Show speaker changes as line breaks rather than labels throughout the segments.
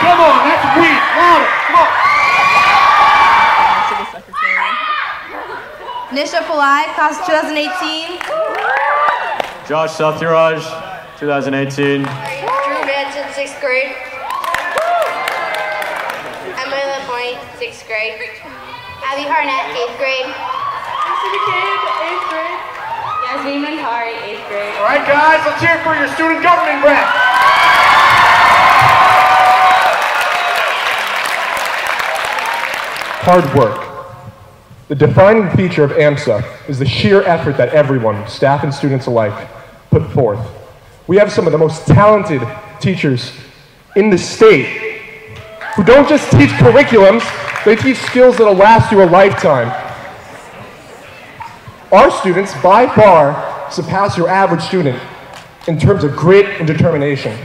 Come on, that's weak. Louder. Come on. Nisha Pillai, class 2018.
Josh Sathyaraj, 2018.
Drew Manson, sixth grade. Emily LaPointe, sixth grade. Abby Harnett, eighth grade.
Lisa McCabe, eighth grade.
Yasmin Mantari, eighth grade.
All right, guys, let's hear for your student government rep. Hard work. The defining feature of AMSA is the sheer effort that everyone, staff and students alike, put forth. We have some of the most talented teachers in the state who don't just teach curriculums, they teach skills that'll last you a lifetime. Our students, by far, surpass your average student in terms of grit and determination.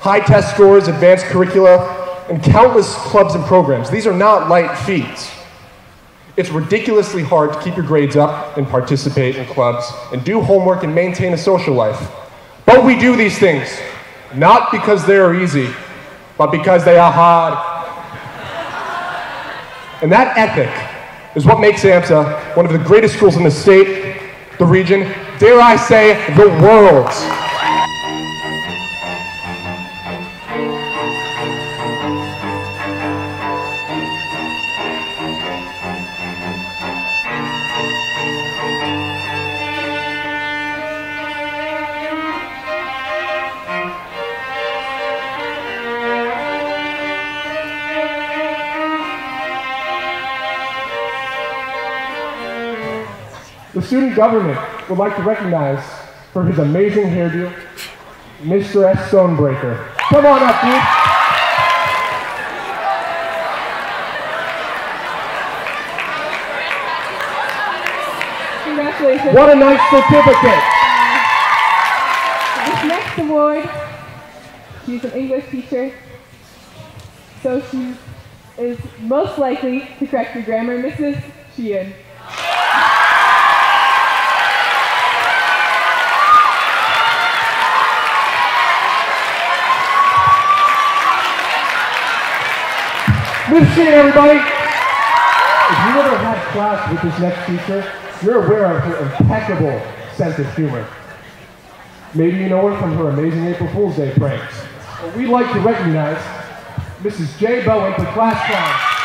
High test scores, advanced curricula, and countless clubs and programs. These are not light feats. It's ridiculously hard to keep your grades up and participate in clubs and do homework and maintain a social life. But we do these things, not because they are easy, but because they are hard. And that ethic is what makes AMSA one of the greatest schools in the state, the region, dare I say, the world. The student government would like to recognize for his amazing hairdo, Mr. S. Stonebreaker. Come on up, dude.
Congratulations.
What a nice certificate.
This next award, she's an English teacher, so she is most likely to correct your grammar, Mrs. Sheehan.
Miss Shane, everybody. If you ever had class with this next teacher, you're aware of her impeccable sense of humor. Maybe you know her from her amazing April Fool's Day pranks. But we'd like to recognize Mrs. J. Bowen for class clown.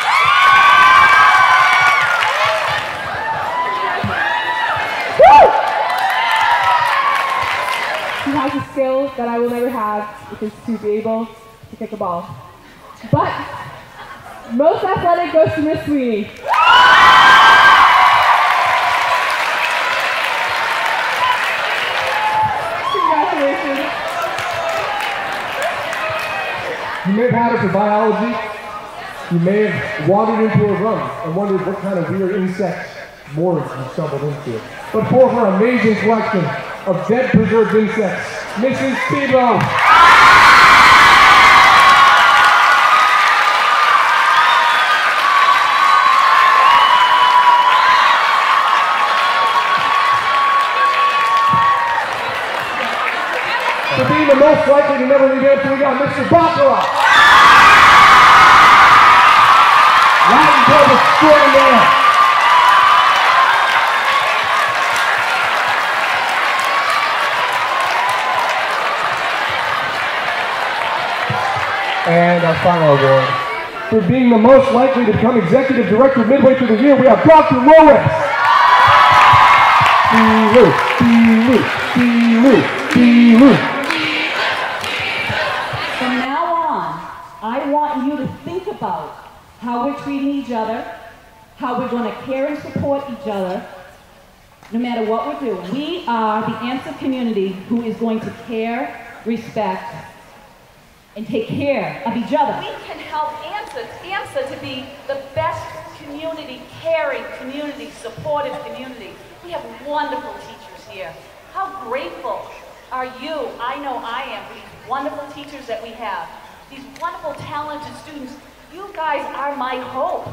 She has a skill that I will never have, which is to be able to kick a ball. But most athletic goes to Miss Sweeney. Congratulations.
You may have had her for biology. You may have wandered into her room and wondered what kind of weird insect morgue you stumbled into. But for her amazing collection of dead preserved insects, Mrs. Tebow. The most likely to never leave Amsterdam, we got Mr. Baccarat. Latin Club extraordinaire. And our final award. For being the most likely to become executive director midway through the year, we have Dr. Lois. Bee-loo, bee-loo, bee-loo, bee-loo.
From now on, I want you to think about how we're treating each other, how we're going to care and support each other, no matter what we're doing. We are the AMSA community who is going to care, respect, and take care of each other.
We can help AMSA, to be the best community, caring community, supportive community. We have wonderful teachers here. How grateful are you? I know I am for these wonderful teachers that we have. These wonderful, talented students. You guys are my hope.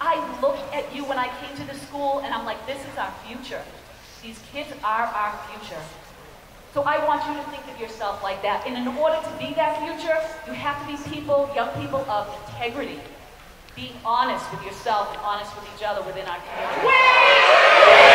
I looked at you when I came to the school and I'm like, this is our future. These kids are our future. So I want you to think of yourself like that. And in order to be that future, you have to be people, young people of integrity. Be honest with yourself and honest with each other within our community.